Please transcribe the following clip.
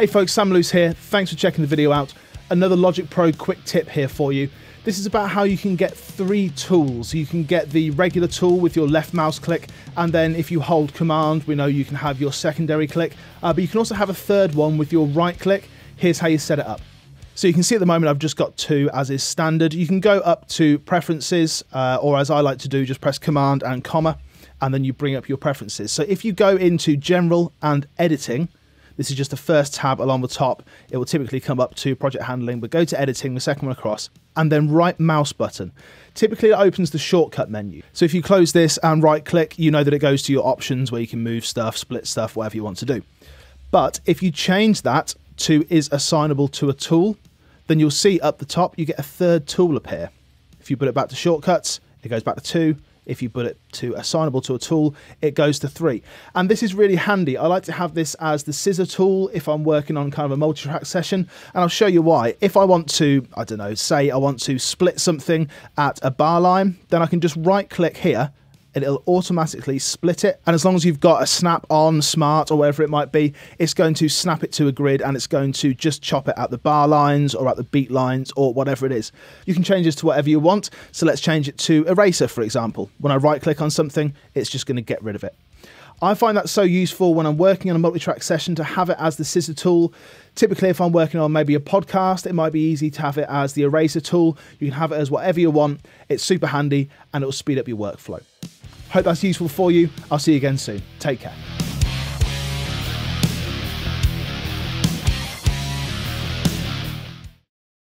Hey folks, Sam Loose here. Thanks for checking the video out. Another Logic Pro quick tip here for you. This is about how you can get three tools. You can get the regular tool with your left mouse click, and then if you hold command, we know you can have your secondary click, uh, but you can also have a third one with your right click. Here's how you set it up. So you can see at the moment I've just got two as is standard. You can go up to preferences, uh, or as I like to do, just press command and comma, and then you bring up your preferences. So if you go into general and editing, this is just the first tab along the top. It will typically come up to project handling, but go to editing, the second one across, and then right mouse button. Typically it opens the shortcut menu. So if you close this and right click, you know that it goes to your options where you can move stuff, split stuff, whatever you want to do. But if you change that to is assignable to a tool, then you'll see up the top you get a third tool appear. If you put it back to shortcuts, it goes back to two, if you put it to assignable to a tool, it goes to three. And this is really handy. I like to have this as the scissor tool if I'm working on kind of a multi-track session. And I'll show you why. If I want to, I don't know, say I want to split something at a bar line, then I can just right click here it'll automatically split it. And as long as you've got a snap on smart or whatever it might be, it's going to snap it to a grid and it's going to just chop it at the bar lines or at the beat lines or whatever it is. You can change this to whatever you want. So let's change it to eraser, for example. When I right click on something, it's just going to get rid of it. I find that so useful when I'm working on a multi-track session to have it as the scissor tool. Typically, if I'm working on maybe a podcast, it might be easy to have it as the eraser tool. You can have it as whatever you want. It's super handy and it will speed up your workflow. Hope that's useful for you. I'll see you again soon. Take care.